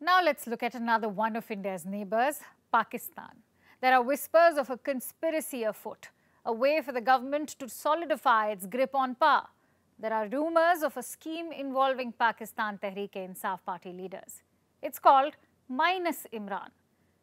Now let's look at another one of India's neighbours, Pakistan. There are whispers of a conspiracy afoot, a way for the government to solidify its grip on power. There are rumours of a scheme involving Pakistan Tehreek-e-Insaf party leaders. It's called Minus Imran.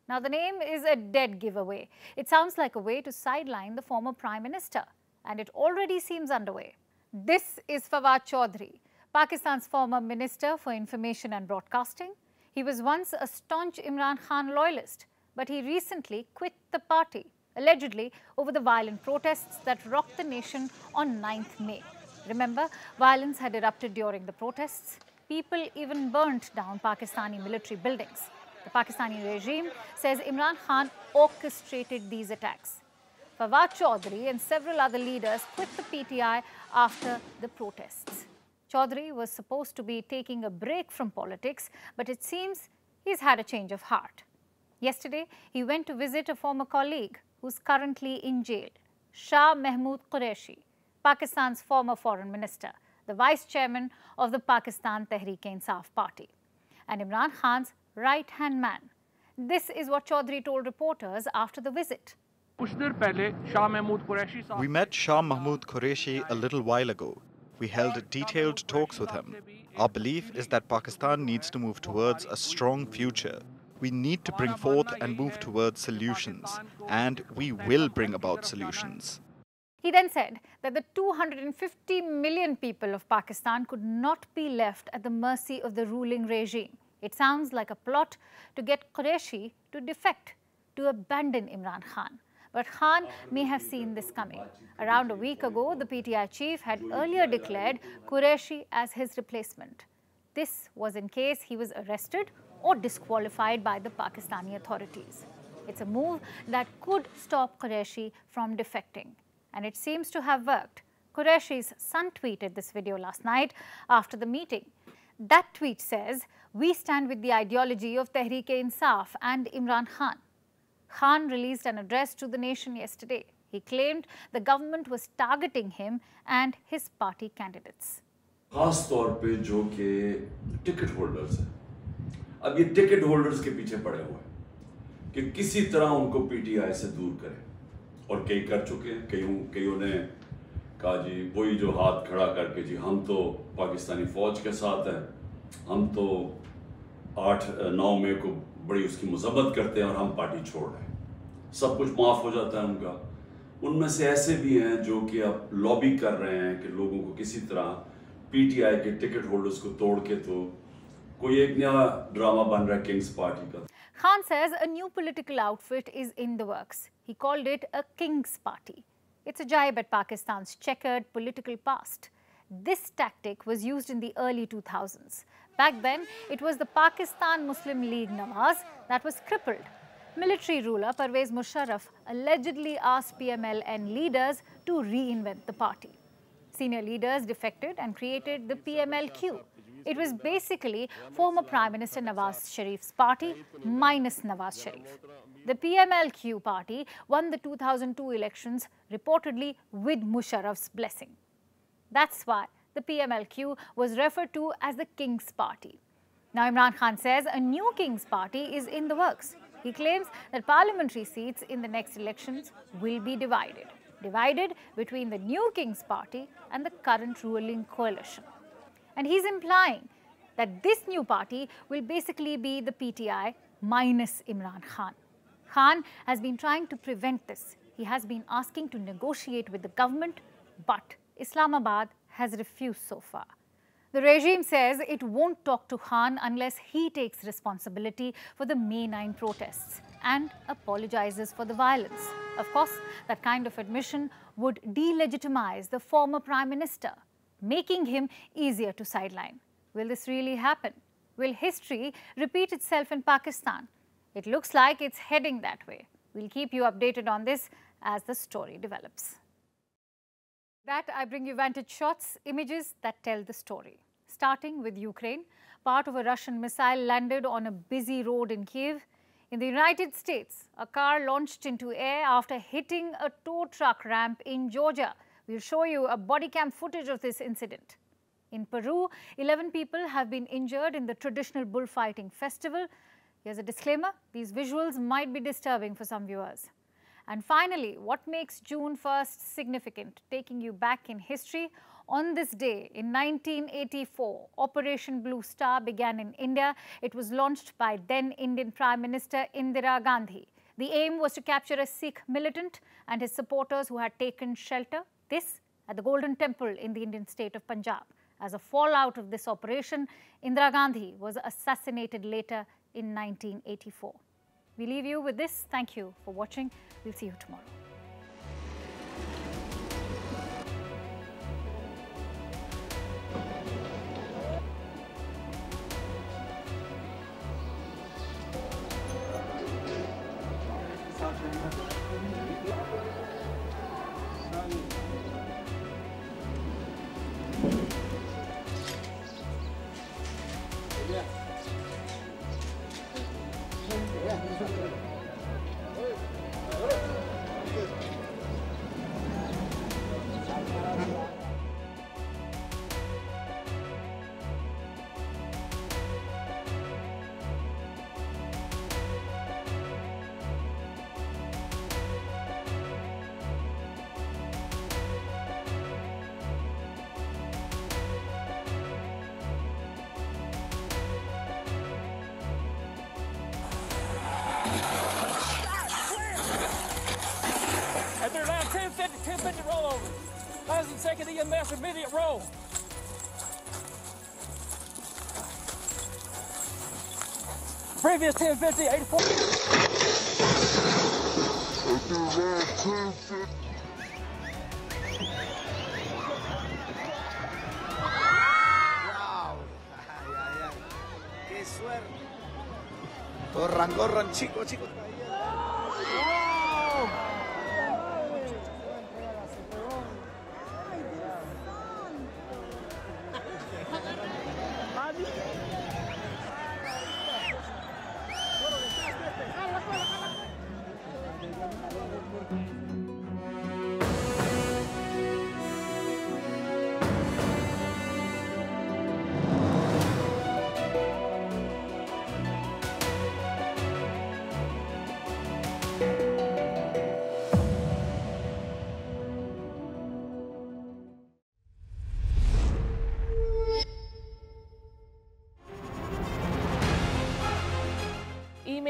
Now the name is a dead giveaway. It sounds like a way to sideline the former Prime Minister and it already seems underway. This is Fawad Chaudhry, Pakistan's former Minister for Information and Broadcasting. He was once a staunch Imran Khan loyalist, but he recently quit the party, allegedly over the violent protests that rocked the nation on 9th May. Remember, violence had erupted during the protests. People even burnt down Pakistani military buildings. The Pakistani regime says Imran Khan orchestrated these attacks. Fawad Chaudhry and several other leaders quit the PTI after the protests. Chaudhry was supposed to be taking a break from politics, but it seems he's had a change of heart. Yesterday, he went to visit a former colleague who's currently in jail, Shah Mahmood Qureshi, Pakistan's former foreign minister, the vice chairman of the Pakistan Tehreek-e-Insaf party, and Imran Khan's right-hand man. This is what Chaudhry told reporters after the visit. We met Shah Mahmood Qureshi a little while ago. We held detailed talks with him. Our belief is that Pakistan needs to move towards a strong future. We need to bring forth and move towards solutions, and we will bring about solutions. He then said that the 250 million people of Pakistan could not be left at the mercy of the ruling regime. It sounds like a plot to get Qureshi to defect, to abandon Imran Khan. But Khan may have seen this coming. Around a week ago, the PTI chief had earlier declared Qureshi as his replacement. This was in case he was arrested or disqualified by the Pakistani authorities. It's a move that could stop Qureshi from defecting. And it seems to have worked. Qureshi's son tweeted this video last night after the meeting. That tweet says, we stand with the ideology of Tehreek-e-Insaf and Imran Khan. Khan released an address to the nation yesterday. He claimed the government was targeting him and his party candidates. खास तौर पे जो कि ticket holders हैं अब ये ticket holders के पीछे पड़े हुए हैं कि किसी तरह उनको पीटीआई से दूर करें और कई कर चुके हैं, कईयों कईयों ने कहा, जी, वही जो हाथ खड़ा करके, जी, हम तो पाकिस्तानी फौज के साथ हैं हम तो आठ, नौ मई को बड़ी उसकी मजम्मत करते हैं और हम पार्टी छोड़ रहे हैं सब कुछ माफ़ हो जाता है उनका। उनमें से ऐसे भी हैं जो कि अब लॉबी कर रहे हैं कि लोगों को किसी तरह पीटीआई के टिकट होल्डर्स को तोड़ के तो कोई एक नया ड्रामा बन रहा है किंग्स पार्टी का। Khan says a new political outfit is in the works he called it a king's party it's a jibe at Pakistan's chequered political past This tactic was used in the early 2000s. Back then, it was the Pakistan Muslim League Nawaz that was crippled military ruler Pervez Musharraf allegedly asked PMLN leaders to reinvent the party. Senior leaders defected and created the PMLQ. It was basically former Prime Minister Nawaz Sharif's party minus Nawaz Sharif. The PMLQ party won the 2002 elections reportedly with Musharraf's blessing. That's why the PMLQ was referred to as the King's Party. Now Imran Khan says a new King's Party is in the works. He claims that parliamentary seats in the next elections will be divided, divided between the new King's Party and the current ruling coalition. And he's implying that this new party will basically be the PTI minus Imran Khan. Khan has been trying to prevent this. He has been asking to negotiate with the government, but Islamabad has refused so far. The regime says it won't talk to Khan unless he takes responsibility for the May 9 protests and apologizes for the violence. Of course, that kind of admission would delegitimize the former prime minister, making him easier to sideline. Will this really happen? Will history repeat itself in Pakistan? It looks like it's heading that way. We'll keep you updated on this as the story develops. That I bring you vantage shots, images that tell the story starting with Ukraine. Part of a Russian missile landed on a busy road in Kiev. In the United States, a car launched into air after hitting a tow truck ramp in Georgia. We'll show you a body cam footage of this incident. In Peru, 11 people have been injured in the traditional bullfighting festival. Here's a disclaimer these visuals might be disturbing for some viewers. And finally, what makes June 1st significant? Taking you back in history, on this day in 1984, Operation Blue Star began in India. It was launched by then Indian Prime Minister Indira Gandhi. The aim was to capture a Sikh militant and his supporters who had taken shelter. This at the Golden Temple in the Indian state of Punjab. As a fallout of this operation, Indira Gandhi was assassinated later in 1984. We leave you with this. Thank you for watching. We'll see you tomorrow. Last and second EMS immediate roll. Previous 1050, 84. ¡Wow! Ay, ay, ay. ¡Qué suerte! Corran, corran, chicos, chicos. Amen.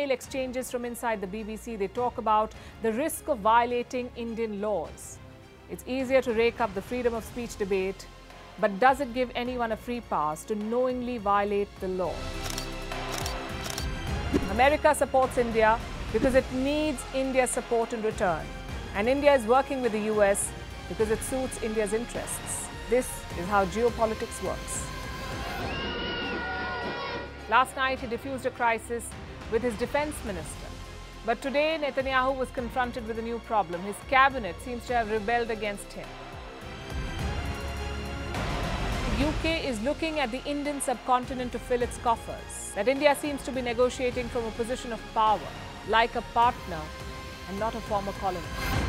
Email exchanges from inside the BBC, they talk about the risk of violating Indian laws. It's easier to rake up the freedom of speech debate, but does it give anyone a free pass to knowingly violate the law? America supports India because it needs India's support in return. And India is working with the US because it suits India's interests. This is how geopolitics works. Last night, he diffused a crisis with his defense minister. But today, Netanyahu was confronted with a new problem. His cabinet seems to have rebelled against him. The UK is looking at the Indian subcontinent to fill its coffers. That India seems to be negotiating from a position of power, like a partner and not a former colony.